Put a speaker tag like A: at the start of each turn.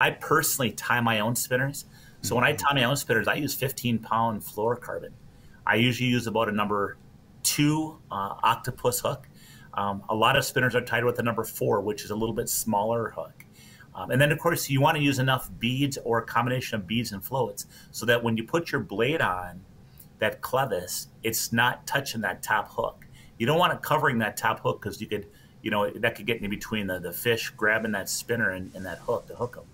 A: I personally tie my own spinners. So when I mm-hmm. tie my own spinners, I use 15 pound fluorocarbon. I usually use about a number two uh, octopus hook. Um, a lot of spinners are tied with a number four, which is a little bit smaller hook. Um, and then, of course, you want to use enough beads or a combination of beads and floats so that when you put your blade on that clevis, it's not touching that top hook. You don't want it covering that top hook because you could, you know, that could get in between the, the fish grabbing that spinner and, and that hook to hook them.